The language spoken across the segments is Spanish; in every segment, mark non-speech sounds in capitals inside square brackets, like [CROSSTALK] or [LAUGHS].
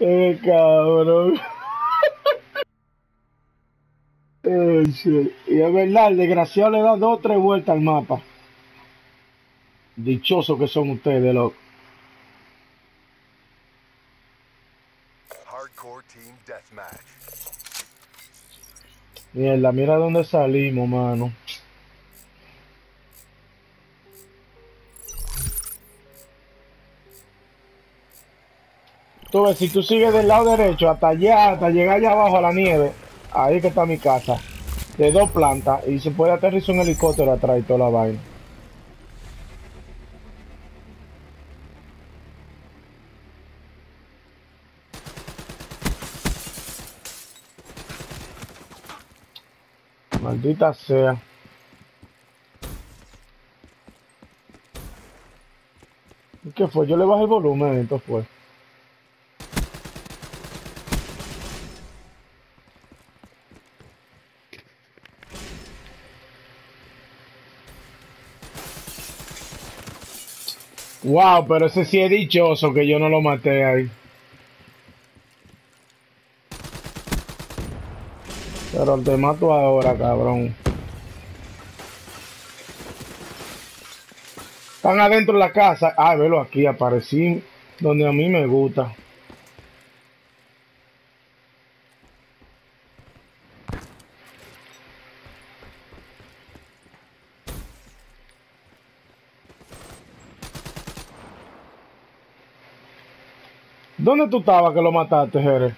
Eh, cabrón. [LAUGHS] Eh, sí. Y es verdad, el desgraciado le da dos o tres vueltas al mapa. Dichosos que son ustedes, loco. Hardcore Team Deathmatch. Mierda, mira dónde salimos, mano. Tú ves, si tú sigues del lado derecho hasta allá, hasta llegar allá abajo a la nieve, ahí que está mi casa, de dos plantas, y se puede aterrizar un helicóptero atrás y toda la vaina. Maldita sea. ¿Y ¿Qué fue? Yo le bajé el volumen, entonces fue. Wow, pero ese sí es dichoso que yo no lo maté ahí. Pero te mato ahora, cabrón. Están adentro de la casa. Ah, velo aquí, aparecí donde a mí me gusta. ¿Dónde tú estabas que lo mataste, Jerez?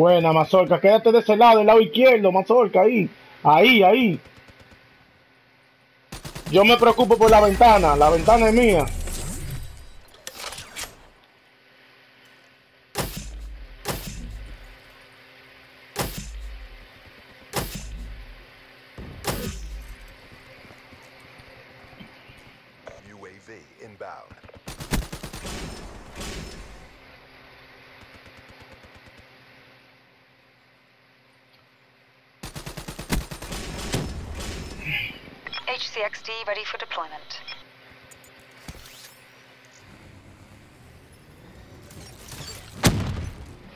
Buena, Mazorca, quédate de ese lado, del lado izquierdo, Mazorca, ahí. Ahí, ahí. Yo me preocupo por la ventana, la ventana es mía. UAV inbound. HCXD ready for deployment.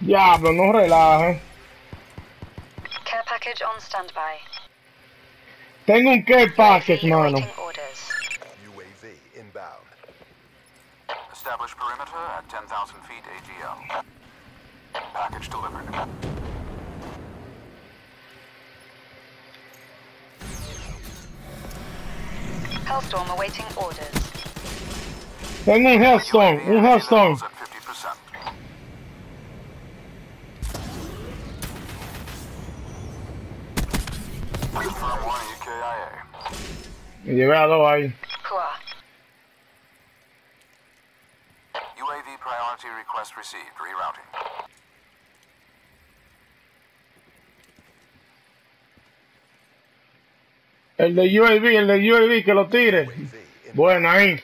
Diablo, no relajes. Care package on standby. Tengo un care package, mano. UAV inbound. Establish perimeter at 10,000 feet AGL. Package delivered. Hellstorm awaiting orders. One more Hellstorm, one Hellstorm. Llevado ahí. UAV priority request received. Rerouting. El de UAV, el de UAV, que lo tire. Bueno, ahí.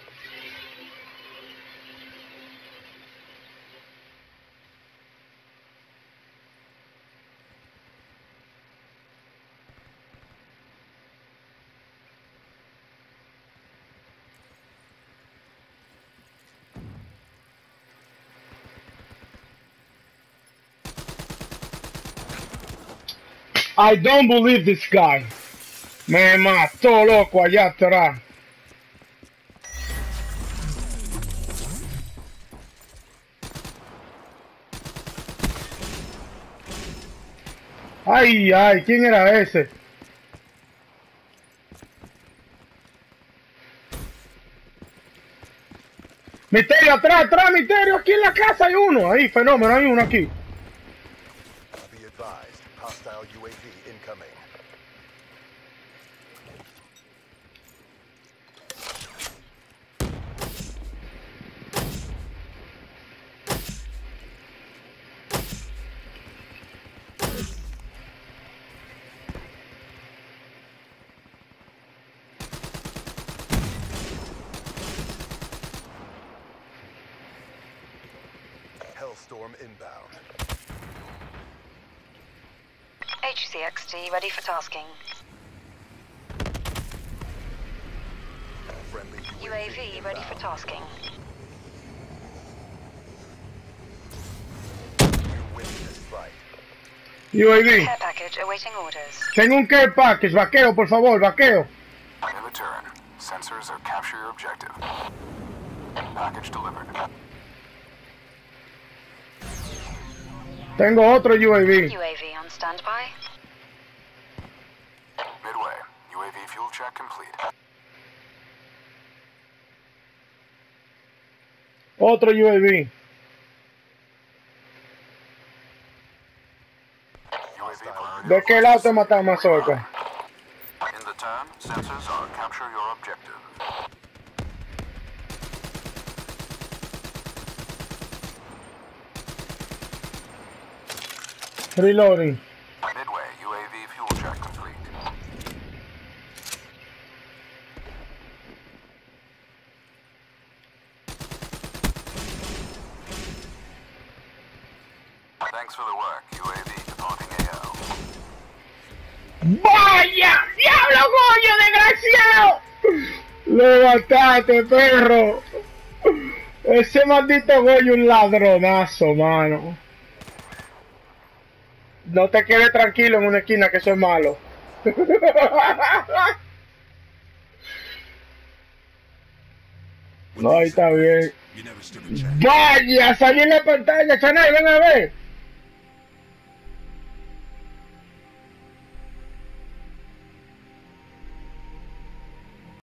I don't believe this guy. Me mató loco allá atrás. Ay, ay, ¿quién era ese? Misterio, atrás, atrás, misterio, aquí en la casa hay uno. Ahí, fenómeno, hay uno aquí. Hellstorm inbound. HCXT ready for tasking. Friendly UAV ready for tasking. You win this fight. UAV. Care package awaiting orders. Tengo un care package, vaqueo, por favor, vaqueo. In return, sensors have captured your objective. Package delivered. Tengo otro UAV. UAV on standby. Midway, UAV fuel check complete. Otro UAV. ¿De qué lado te matamos, Mazorca? In the turn, sensors are capture your objective. Reloading. Midway, UAV fuel check complete. Thanks for the work, UAV departing AO. ¡Vaya! ¡Diablo, coño, desgraciado! Lo mataste, perro. Ese maldito Goyo un ladronazo, mano. No te quedes tranquilo en una esquina que eso es malo. [LAUGHS] No, ahí está bien. Vaya, salí en la pantalla, Chanay, ven a ver.